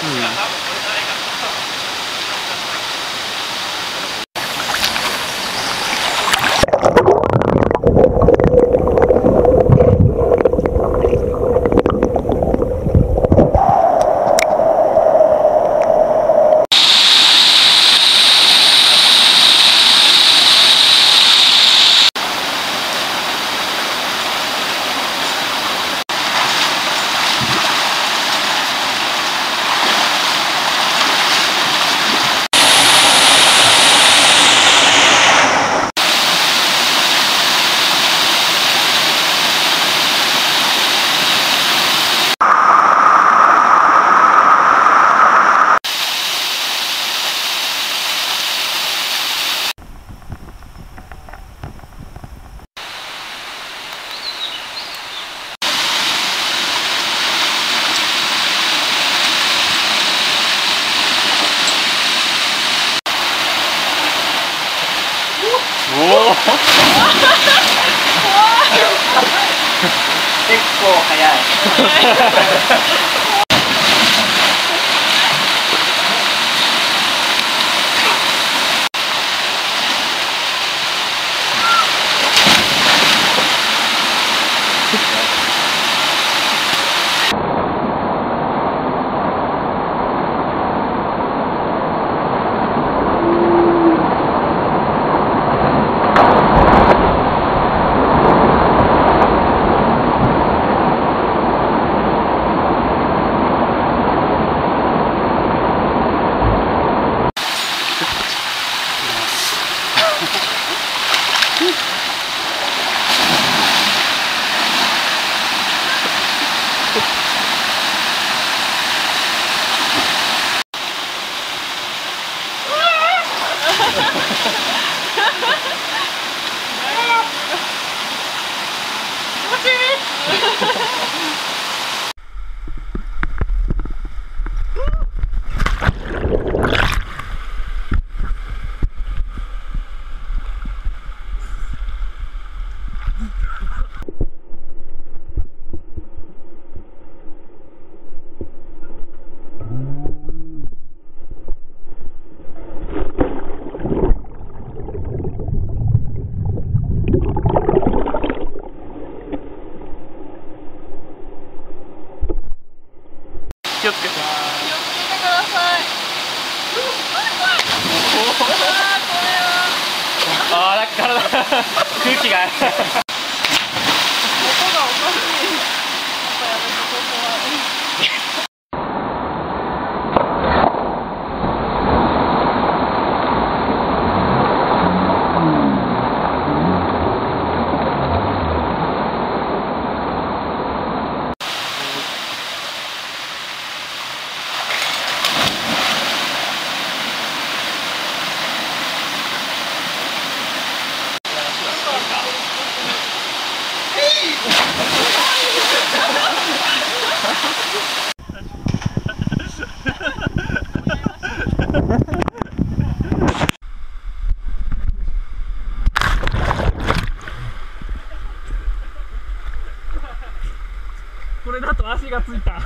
嗯。おお 結構早い。ああなんから空気が音がおかしいやっぱやめとこう怖いこれだと足がついた。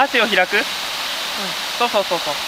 足を開く、うん、そうそうそうそう。